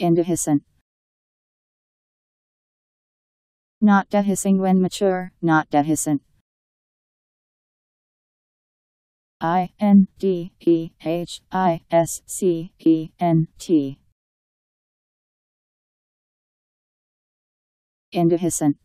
Indehiscent. Not dehiscing when mature, not dehiscent. I N D E H I S C E N T. Indehiscent.